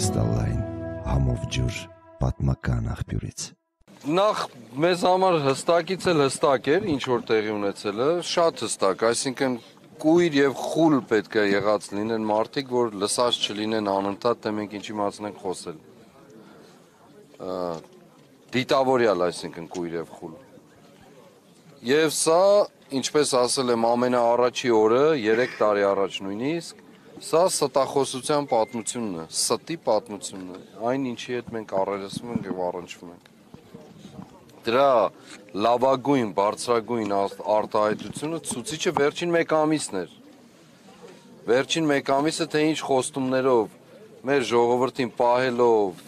կրիստալային համով ջուր պատմական աղբյուրից։ Նախ մեզ համար հստակից էլ հստակ էր ինչ որ տեղի ունեցելը, շատ հստակ, այսինքն կույր եւ խուլ պետք է եղած լինեն մարդիկ, որ լսած չլինեն անընդհատ, թե մենք ինչի մասին ենք խոսել։ Դիտավորյալ, այսինքն կույր եւ խուլ։ Եվ սա, ինչպես ասել եմ, ամենաառաջի օրը, 3 տարի առաջ նույնիսկ, Սա ստախոսության պատմությունն է, ստի պատմությունն է, այն ինչի հետ մենք առերեսվում ենք եւ առնչվում ենք։ Դրա լավագույն, բարձրագույն արտահայտությունը ցուցիչը վերջին 1 ամիսն էր։ Վերջին 1 ամիսը թե ինչ խոստումներով, մեր ժողովրդին պահելով,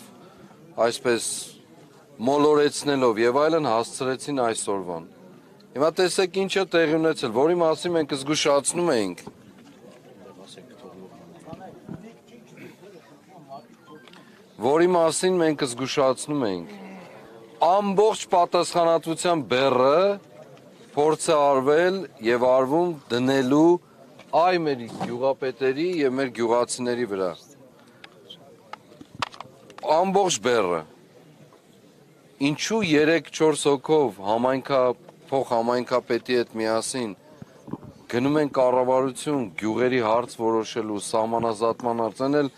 այսպես մոլորեցնելով եւ այլն հասցրեցին այսօրվան։ Հիմա տեսեք ինչա տեղի ունեցել, որի մասին մենք զգուշացնում էինք որի մասին մենք զգուշացնում ենք։ Ամբողջ պատասխանատվության բեռը փորձ է արվել եւ արվում դնելու այ մեր գյուղապետերի եւ մեր գյուղացիների վրա։ Ամբողջ բեռը։ Ինչու 3-4 հոգով համայնքա փոխ համայնքապետի հետ միասին գնում են կառավարություն գյուղերի հարց որոշելու, սահմանազատման հարցն էլ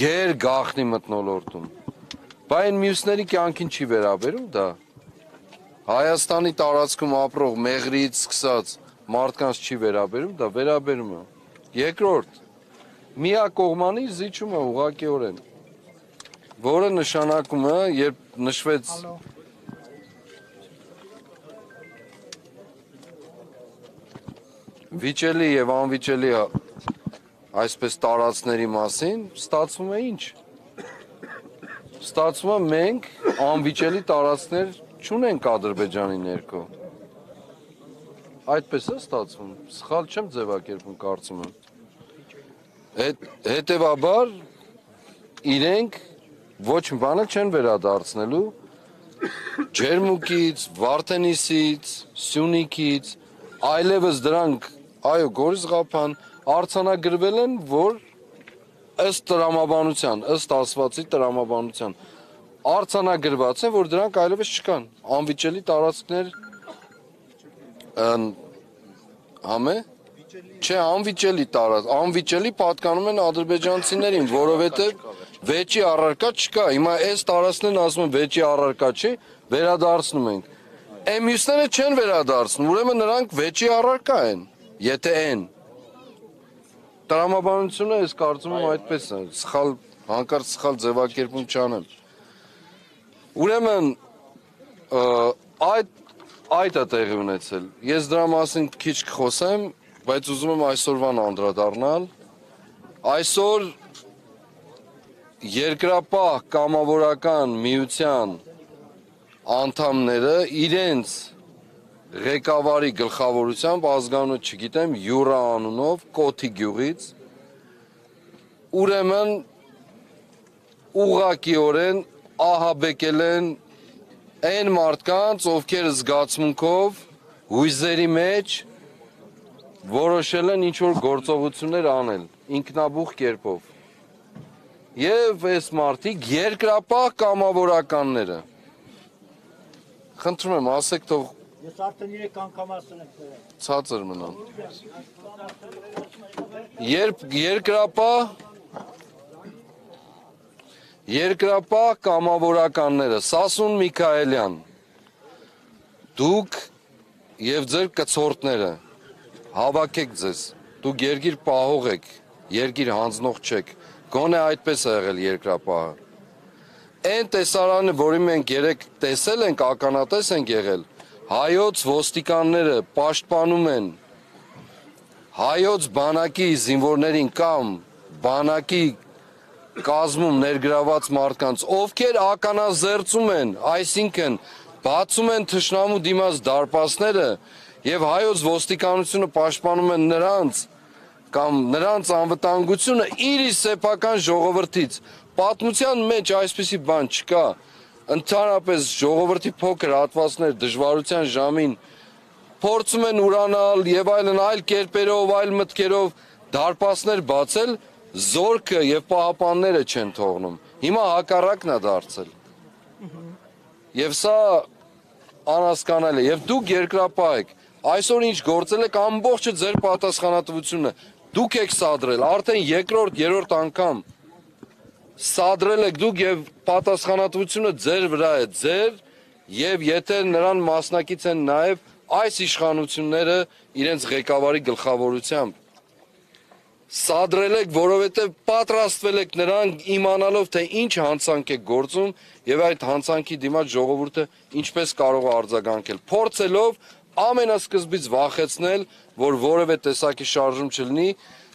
գեր գախնի մտնոլորտում։ Բա այն մյուսների կյանքին չի վերաբերում դա։ Հայաստանի տարածքում ապրող մեղրից սկսած մարդկանց չի վերաբերում, դա վերաբերում է։ Երկրորդ, միակողմանի զիջումը ուղղակիորեն, որը նշանակում է, երբ նշվեց վիճելի եւ անվիճելի այսպես տարածքների մասին, ստացվում է ինչ։ Ստացվում է մենք անվիճելի տարածքներ չունենք Ադրբեջանի ներքո։ Այդպես է ստացվում։ Սխալ չեմ ձևակերպում կարծում եմ։ Հետ, հետևաբար իրենք ոչ մի բանը չեն վերադարձնելու Ջերմուկից, Վարդենիսից, Սյունիքից, այլևս դրանք, այո, Գորիսղափան, արցանագրվել են, որ ըստ տրամաբանության, ըստ ասվածի տրամաբանության արցանագրված են, որ դրանք այլևս չկան։ Անվիճելի տարածքներ համե Չէ, անվիճելի տարած, անվիճելի պատկանում են ադրբեջանցիներին, որովհետև վեճի առարկա չկա։ Հիմա այս տարածքներն ասում են վեճի առարկա չի, վերադարձնում ենք։ Այն մյուսները չեն վերադարձնում, ուրեմն նրանք վեճի առարկա են, եթե են։ Տրամաբանությունը ես կարծում եմ այդպես է, սխալ հանկարծ սխալ ձևակերպում չանեմ։ Ուրեմն այդ այդ է տեղի ունեցել։ Ես դրա մասին քիչ կխոսեմ, բայց ուզում եմ այսօրվան անդրադառնալ։ Այսօր երկրապահ կամավորական միության անդամները իրենց ղեկավարի գլխավորությամբ ազգանունը չգիտեմ Յուրա անունով Կոթի գյուղից ուրեմն ուղակիորեն ահաբեկել են այն մարդկանց, ովքեր զգացմունքով հույզերի մեջ որոշել են ինչ-որ գործողություններ անել, ինքնաբուխ կերպով։ Եվ այս մարդիկ երկրապահ կամավորականները։ Խնդրում եմ, ասեք թող Ես արդեն 3 անգամ ասել եմ դրա։ Ցածր մնան։ Երբ երկրապահ Երկրապահ կամավորականները Սասուն Միքայելյան դուք եւ ձեր կցորդները հավաքեք ձեզ դուք երգիր պահող եք երգիր հանձնող չեք գոնե այդպես է եղել երկրապահը Այն տեսարանը, որի մենք երեք տեսել ենք, ականատես ենք եղել, հայոց ոստիկանները պաշտպանում են հայոց բանակի զինվորներին կամ բանակի կազմում ներգրաված մարդկանց, ովքեր ականազերծում են, այսինքն բացում են թշնամու դիմաց դարպասները եւ հայոց ոստիկանությունը պաշտպանում են նրանց կամ նրանց անվտանգությունը իր սեփական ժողովրդից։ Պատմության մեջ այսպիսի բան չկա ընդհանրապես ժողովրդի փոքր հատվածներ դժվարության ժամին փորձում են ուրանալ եւ այլն այլ կերպերով, այլ մտքերով դարպասներ բացել, Զորքը եւ պահապանները չեն թողնում։ Հիմա հակառակն է դարձել։ Եվ սա անհասկանալի է։ Եվ դուք երկրապահ եք։ Այսօր ինչ գործել եք ամբողջը ձեր պատասխանատվությունը։ Դուք եք սադրել արդեն երկրորդ, երրորդ անգամ սադրել եք դուք եւ պատասխանատվությունը ձեր վրա է ձեր եւ եթե նրան մասնակից են նաեւ այս իշխանությունները իրենց ղեկավարի գլխավորությամբ սադրել եք, որովհետև պատրաստվել եք նրան իմանալով, թե ինչ հանցանք եք գործում եւ այդ հանցանքի դիմաց ժողովուրդը ինչպես կարող է արձագանքել։ Փորձելով ամենասկզբից վախեցնել, որ որևէ տեսակի շարժում չլինի,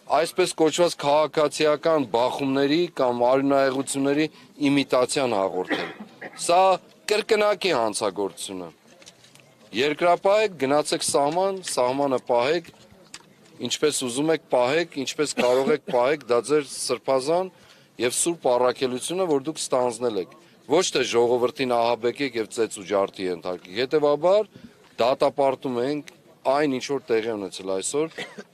այսպես կոչված քաղաքացիական բախումների կամ արյունահեղությունների իմիտացիան հաղորդել։ Սա կրկնակի հանցագործություն է։ Երկրապահ եք, գնացեք սահման, սահմանը պահեք, ինչպես ուզում եք պահեք, ինչպես կարող եք պահեք, դա ձեր սրբազան եւ սուրբ առաքելությունը, որ դուք ստանձնել եք։ Ոչ թե ժողովրդին ահաբեկեք եւ ծեծ ու ջարդի ենթարկեք։ Հետևաբար դատապարտում ենք այն ինչ որ տեղի ունեցել այսօր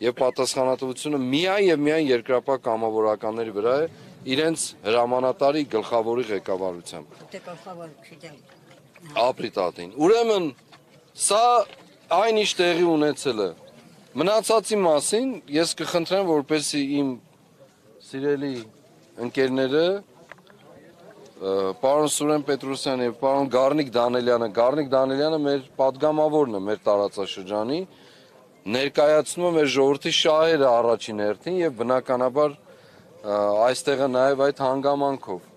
եւ պատասխանատվությունը միայն եւ միայն երկրապահ կամավորականների վրա է իրենց հրամանատարի գլխավորի ղեկավարությամբ։ Ապրիտատին։ Ուրեմն սա այն ինչ տեղի ունեցել է Մնացածի մասին ես կխնդրեմ, որպեսի իմ սիրելի ընկերները պարոն Սուրեն Պետրոսյանը եւ պարոն Գառնիկ Դանելյանը, Գառնիկ Դանելյանը մեր падգամավորն է մեր տարածաշրջանի, ներկայացնում է մեր ժողովրդի շահերը առաջին հերթին եւ բնականաբար այստեղը նաեւ այդ հանգամանքով։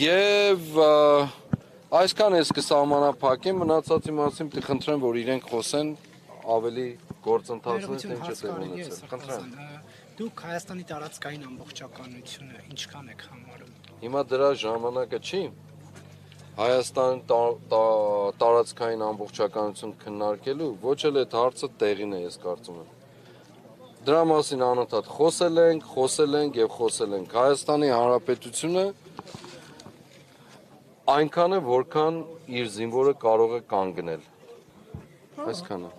Եվ այսքան էս կսահմանափակեմ, մնացածի մասին պիտի խնդրեմ, որ իրենք խոսեն ավելի գործընթացներ ինչ է տեղ ունեցել։ Խնդրեմ։ Դուք Հայաստանի տարածքային ամբողջականությունը ինչքան եք համարում։ Հիմա դրա ժամանակը չի։ Հայաստան տարածքային ամբողջականություն քննարկելու ոչ էլ այդ հարցը տեղին է, ես կարծում եմ։ Դրա մասին անընդհատ խոսել ենք, խոսել ենք եւ խոսել ենք։ Հայաստանի Հանրապետությունը այնքան է, որքան իր զինվորը կարող է կանգնել։ Այսքանը։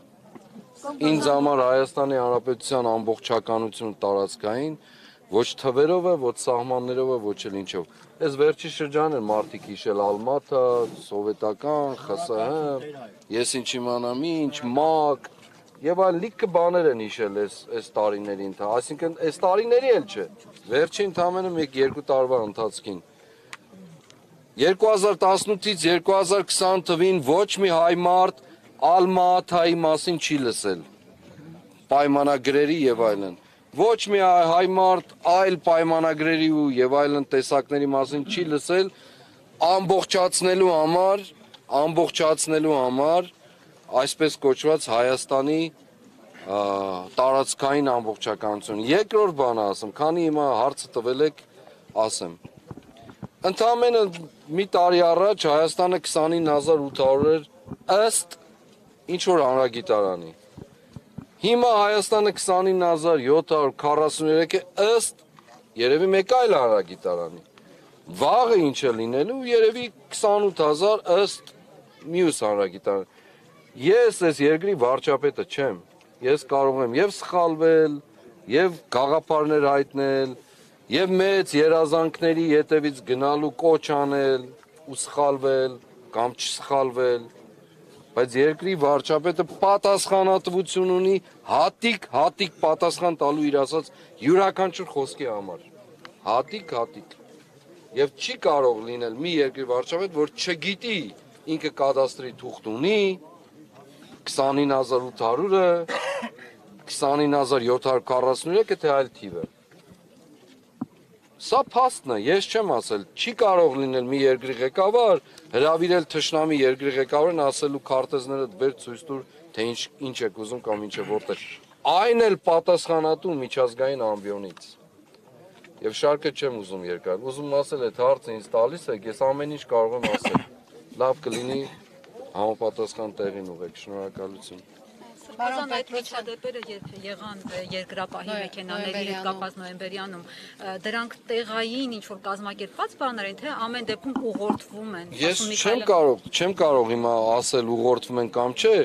Ինձ համար Հայաստանի Հանրապետության ամբողջականություն տարածքային ոչ թվերով է, ոչ սահմաններով է, ոչ էլ ինչով։ Այս վերջի շրջանը մարդիկ հիշել Ալմատա, սովետական, ԽՍՀ, ես ինչ իմանամ, ինչ ՄԱԿ եւ այլ լիքը բաներ են հիշել այս այս տարիների ընթացքում, այսինքն այս տարիների էլ չէ։ Վերջին ընդամենը 1-2 տարվա ընթացքին 2018-ից 2020 թվին ոչ մի հայ մարդ Ալմաթայի մասին չի լսել պայմանագրերի եւ այլն ոչ մի հայ մարդ այլ պայմանագրերի ու եւ այլն տեսակների մասին չի լսել ամբողջացնելու համար ամբողջացնելու համար այսպես կոչված Հայաստանի տարածքային ամբողջականություն երկրորդ բանը ասեմ քանի հիմա հարցը տվել եք ասեմ ընդամենը մի տարի առաջ Հայաստանը 29800 էր ըստ ինչ որ հանրագիտարանի։ Հիմա Հայաստանը 29743 է ըստ երևի մեկ այլ հանրագիտարանի։ Վաղը ինչ է լինելու, երևի 28000 ըստ մյուս հանրագիտարանի։ Ես այս երկրի վարչապետը չեմ։ Ես կարող եմ եւ սխալվել, եւ գաղափարներ հայտնել, եւ մեծ երազանքների յետևից գնալու կոչ անել ու սխալվել կամ չսխալվել բայց երկրի վարչապետը պատասխանատվություն ունի հատիկ հատիկ պատասխան տալու իր ասած յուրաքանչյուր խոսքի համար հատիկ հատիկ եւ չի կարող լինել մի երկրի վարչապետ որ չգիտի ինքը կադաստրի թուղթ ունի 29800-ը 29743-ը թե այլ թիվը Սա փաստն է, ես չեմ ասել, չի կարող լինել մի երկրի ղեկավար հրավիրել թշնամի երկրի ղեկավարին ասելու քարտեզները դեր ցույց տուր, թե ինչ ինչ եք ուզում կամ ինչ է որտեղ։ Այն էլ պատասխանատու միջազգային ամբիոնից։ Եվ շարքը չեմ ուզում երկար։ Ուզում ասել այդ հարցը ինձ տալիս եք, ես ամեն ինչ կարող եմ ասել։ Լավ կլինի համապատասխան տեղին ուղեք։ Շնորհակալություն։ Բարձան այդ միջադեպերը երբ եղան երկրապահի մեքենաների հետ կապված նոյեմբերյանում, դրանք տեղային ինչ որ կազմակերպված բաներ են, թե ամեն դեպքում ուղղորդվում են։ Ես չեմ կարող, չեմ կարող հիմա ասել ուղղորդվում են կամ չէ,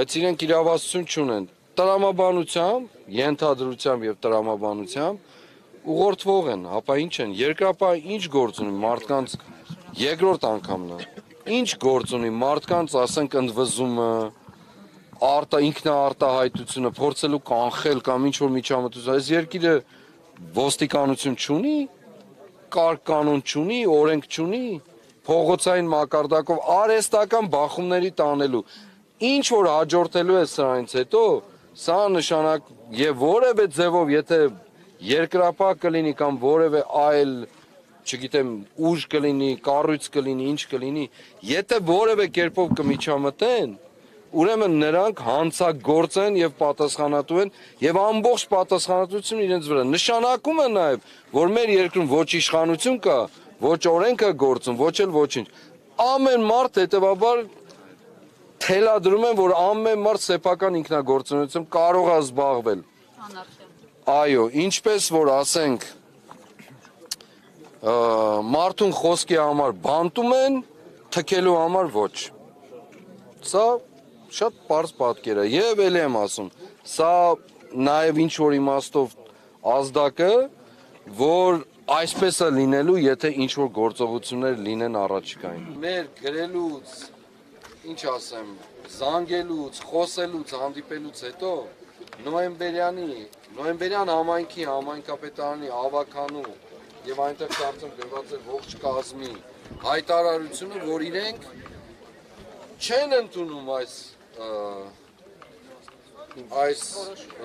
բայց իրենք իրավասություն չունեն։ Տրամաբանությամբ, ենթադրությամբ եւ տրամաբանությամբ ուղղորդվող են, հապա ինչ են, երկրապահ ինչ գործ ունի մարդկանց երկրորդ անգամն է։ Ինչ գործ ունի մարդկանց, ասենք, ընդվզումը, արտա ինքնաարտահայտությունը, փորձելու կանխել կամ ինչ որ միջամտություն։ Այս երկիրը ոստիկանություն չունի, կարգ կանոն չունի, օրենք չունի, փողոցային մակարդակով արեստական բախումների տանելու։ Ինչ որ հաջորդելու է սրանից հետո, սա նշանակ եւ որևէ ձևով, եթե երկրապահ կլինի կամ որևէ այլ չգիտեմ, ուժ կլինի, կառույց կլինի, ինչ կլինի, եթե որևէ կերպով կմիջամտեն, ուրեմն նրանք հանցագործ են եւ պատասխանատու են եւ ամբողջ պատասխանատվությունը իրենց վրա։ Նշանակում է նաեւ, որ մեր երկրում ոչ իշխանություն կա, ոչ օրենքը գործում, ոչ էլ ոչինչ։ Ամեն մարդ հետեւաբար թելադրում են, որ ամեն մարդ սեփական ինքնագործունեությամբ կարող է զբաղվել։ Այո, ինչպես որ ասենք մարդուն խոսքի համար բանտում են, թքելու համար ոչ։ Սա շատ པարզ պատկեր է եւ ելի եմ ասում, սա նաեւ ինչ որ իմաստով ազդակը, որ այսպես է լինելու, եթե ինչ որ գործողություններ լինեն առաջիկային։ Մեր գրելուց ինչ ասեմ, զանգելուց, խոսելուց, հանդիպելուց հետո նոյեմբերյանի, նոյեմբերյան համայնքի համայնքապետարանի ավականու եւ այնտեղ կարծեմ գրված էր ողջ կազմի հայտարարությունը, որ իրենք չեն ընդունում այս այս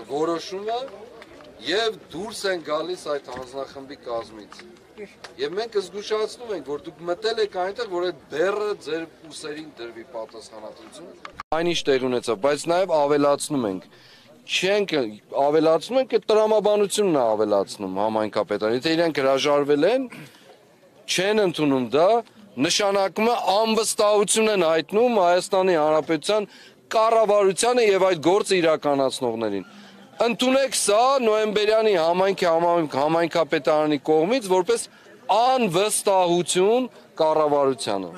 որոշումը եւ դուրս են գալիս այդ հանձնախմբի կազմից։ Եվ մենք զգուշացնում ենք, որ դուք մտել եք այնտեղ, որ այդ բեռը ձեր ուսերին դրվի պատասխանատվությունը։ Այնիշ տեղ ունեցավ, բայց նաև ավելացնում ենք չենք ավելացնում ենք այդ տրամաբանությունն է ավելացնում համայնքապետարան։ Եթե իրենք հրաժարվել են, չեն ընդունում դա, նշանակում է անվստահություն են հայտնում Հայաստանի Հանրապետության կառավարությանը եւ այդ գործը իրականացնողներին։ Ընդունեք սա նոյեմբերյանի համայնքի համայնք համայնքապետարանի կողմից որպես անվստահություն կառավարությանը։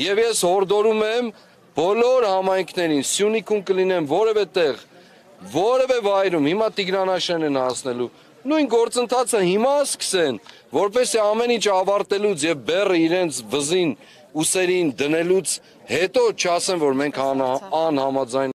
Եվ ես հորդորում եմ բոլոր համայնքներին, Սյունիքում կլինեն որևէ տեղ, որևէ վայրում, հիմա Տիգրանաշեն են հասնելու, նույն գործընթացը հիմա սկսեն, որպեսզի ամեն ինչ ավարտելուց եւ բեռը իրենց վզին ուսերին դնելուց հետո չասեն, որ մենք անհամաձայն